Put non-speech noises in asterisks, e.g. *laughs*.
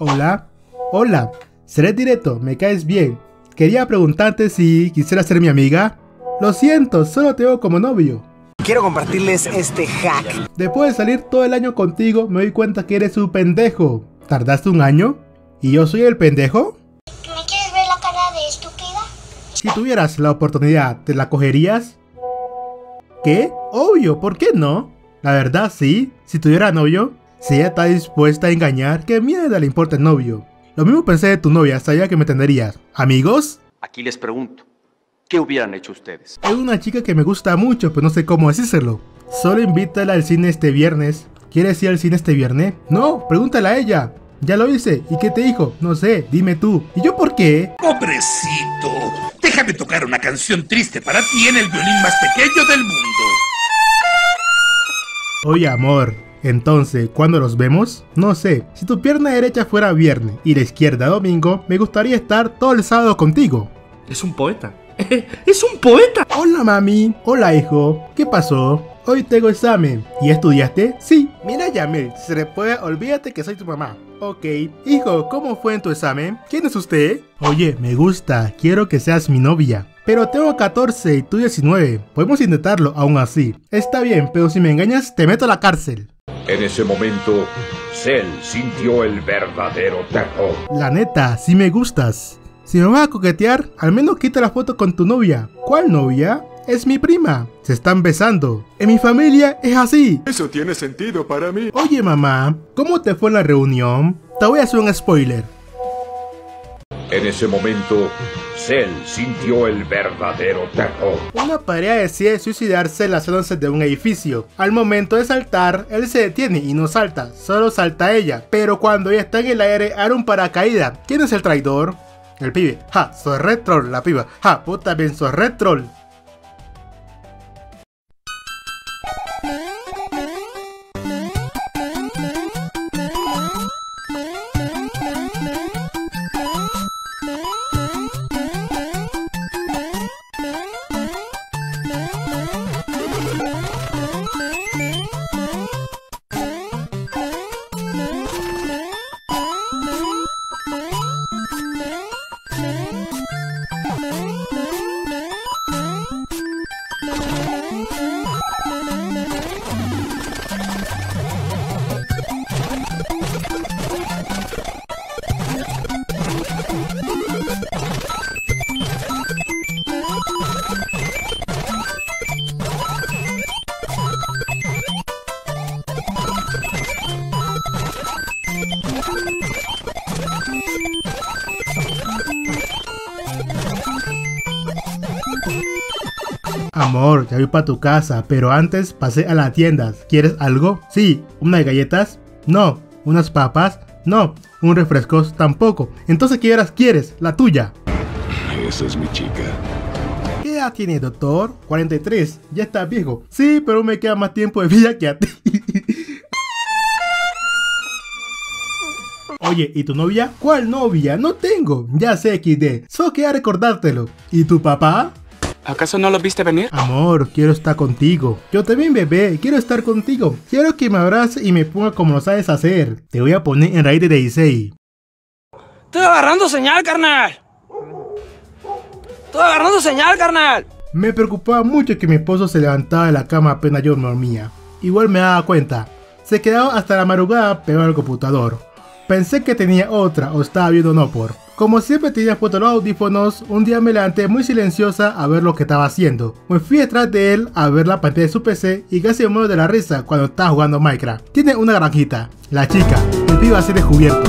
Hola, hola, seré directo, me caes bien. Quería preguntarte si quisieras ser mi amiga. Lo siento, solo te veo como novio. Quiero compartirles este hack. Después de salir todo el año contigo, me doy cuenta que eres un pendejo. ¿Tardaste un año? ¿Y yo soy el pendejo? ¿Me quieres ver la cara de estúpida? Si tuvieras la oportunidad, ¿te la cogerías? ¿Qué? Obvio, ¿por qué no? La verdad, sí. Si tuviera novio, si ella está dispuesta a engañar, ¿qué mierda le importa el novio? Lo mismo pensé de tu novia, sabía que me entenderías. ¿Amigos? Aquí les pregunto, ¿qué hubieran hecho ustedes? Hay una chica que me gusta mucho, pero no sé cómo decírselo. Solo invítala al cine este viernes. ¿Quieres ir al cine este viernes? No, pregúntale a ella. Ya lo hice. ¿Y qué te dijo? No sé, dime tú. ¿Y yo por qué? Pobrecito, déjame tocar una canción triste para ti en el violín más pequeño del mundo. Oye, amor. Entonces, ¿cuándo los vemos? No sé, si tu pierna derecha fuera viernes y la izquierda domingo, me gustaría estar todo el sábado contigo. Es un poeta. *laughs* ¡Es un poeta! Hola mami, hola hijo, ¿qué pasó? Hoy tengo examen. ¿Y estudiaste? Sí. Mira Yamil, si se le puede, olvídate que soy tu mamá. Ok. Hijo, ¿cómo fue en tu examen? ¿Quién es usted? Oye, me gusta, quiero que seas mi novia. Pero tengo 14 y tú 19. Podemos intentarlo aún así. Está bien, pero si me engañas, te meto a la cárcel. En ese momento, Cell sintió el verdadero terror. La neta, si me gustas. Si me vas a coquetear, al menos quita la foto con tu novia. ¿Cuál novia? Es mi prima. Se están besando. En mi familia es así. Eso tiene sentido para mí. Oye mamá, ¿cómo te fue en la reunión? Te voy a hacer un spoiler. En ese momento, Sintió el verdadero terror. Una pareja decide suicidarse 11 de un edificio. Al momento de saltar, él se detiene y no salta, solo salta ella. Pero cuando ella está en el aire, abre un paracaídas. ¿Quién es el traidor? El pibe. Ja, soy red troll, la piba. Ja, puta bien, soy red Amor, ya voy para tu casa, pero antes pasé a la tienda. ¿Quieres algo? Sí. ¿Unas galletas? No. ¿Unas papas? No. ¿Un refresco? Tampoco. Entonces, ¿qué horas quieres? La tuya. Esa es mi chica. ¿Qué edad tiene, doctor? 43. Ya está viejo. Sí, pero me queda más tiempo de vida que a ti. *laughs* Oye, ¿y tu novia? ¿Cuál novia? No tengo. Ya sé, XD. Solo quería recordártelo. ¿Y tu papá? ¿Acaso no lo viste venir? Amor, quiero estar contigo. Yo también, bebé, quiero estar contigo. Quiero que me abrace y me ponga como lo sabes hacer. Te voy a poner en raíz de 16. Estoy agarrando señal, carnal. Estoy agarrando señal, carnal. Me preocupaba mucho que mi esposo se levantaba de la cama apenas yo dormía. Igual me daba cuenta. Se quedaba hasta la madrugada pegado al computador. Pensé que tenía otra o estaba viendo no por. Como siempre tenía puesto los audífonos, un día me levanté muy silenciosa a ver lo que estaba haciendo. Me fui detrás de él a ver la pantalla de su PC y casi me muero de la risa cuando estaba jugando Minecraft. Tiene una granjita. La chica, el pibe a ser descubierto.